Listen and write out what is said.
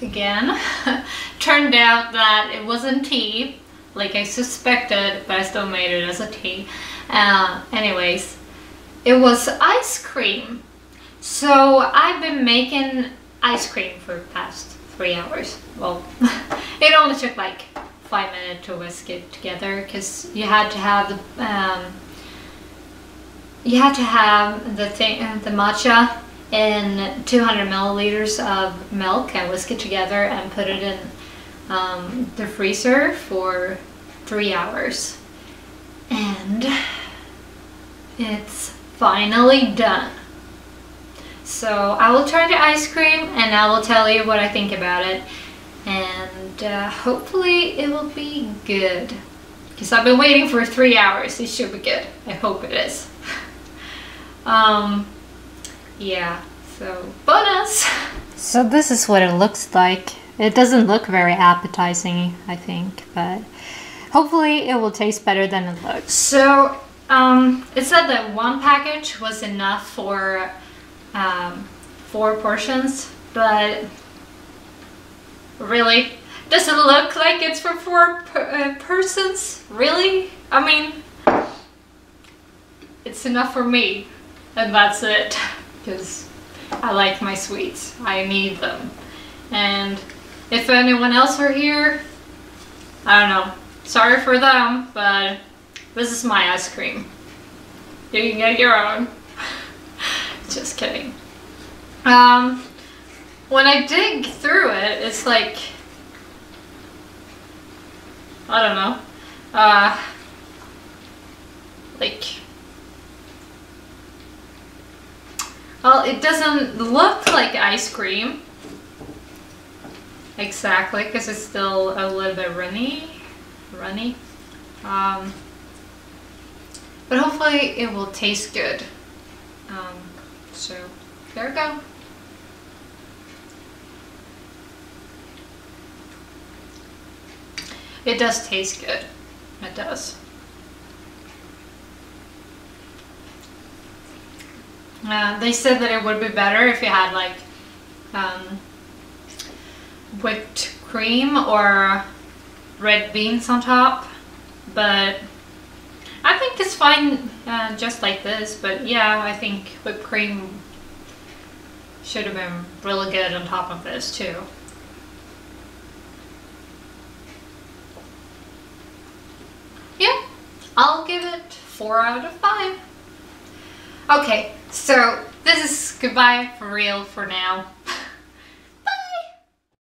again. Turned out that it wasn't tea, like I suspected, but I still made it as a tea. Uh, anyways, it was ice cream. So I've been making ice cream for the past three hours. Well, it only took like five minutes to whisk it together because you had to have the um, you had to have the thing the matcha in 200 milliliters of milk and whisk it together and put it in um, the freezer for three hours. And it's finally done. So I will try the ice cream and I will tell you what I think about it. And uh, hopefully it will be good. Because I've been waiting for three hours. It should be good. I hope it is. Um, yeah, so bonus! So this is what it looks like. It doesn't look very appetizing, I think, but hopefully it will taste better than it looks. So um, it said that one package was enough for um, four portions, but really, does it look like it's for four per uh, persons? Really? I mean, it's enough for me and that's it because I like my sweets. I need them. And if anyone else are here I don't know. Sorry for them but this is my ice cream. You can get your own. Just kidding. Um when I dig through it it's like I don't know. Uh like Well, it doesn't look like ice cream. Exactly, because it's still a little bit runny. Runny. Um, but hopefully it will taste good. Um, so, there we go. It does taste good. It does. Uh, they said that it would be better if you had like um, whipped cream or red beans on top, but I think it's fine uh, just like this, but yeah, I think whipped cream should have been really good on top of this too. Yeah, I'll give it 4 out of 5. Okay, so this is goodbye for real for now.